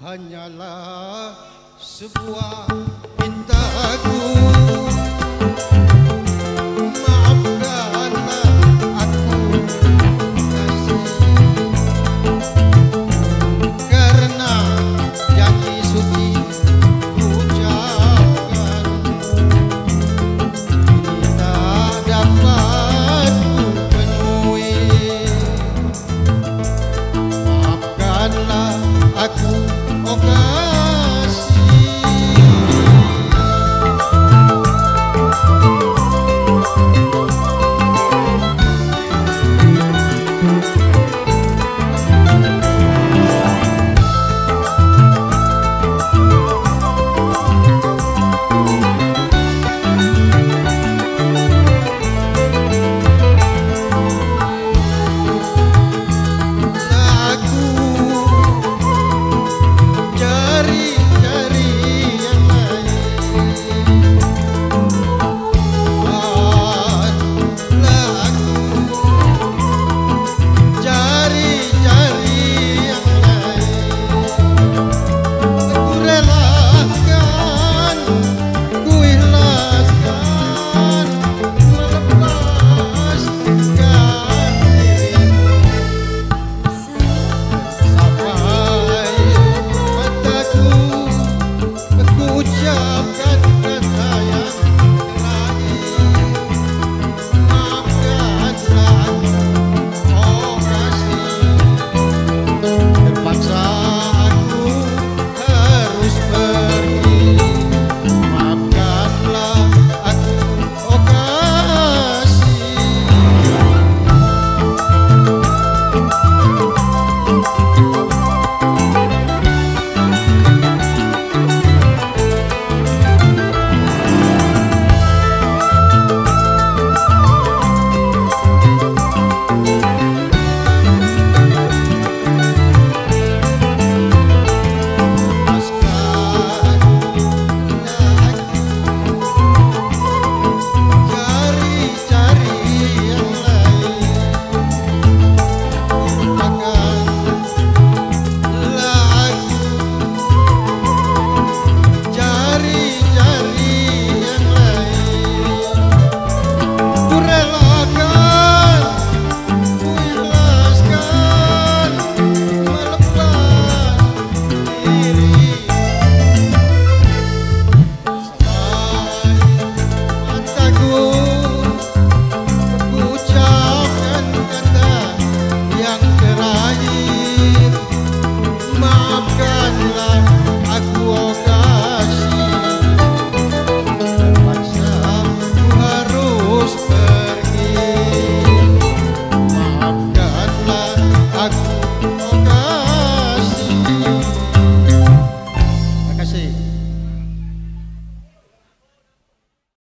hanyalah sebuah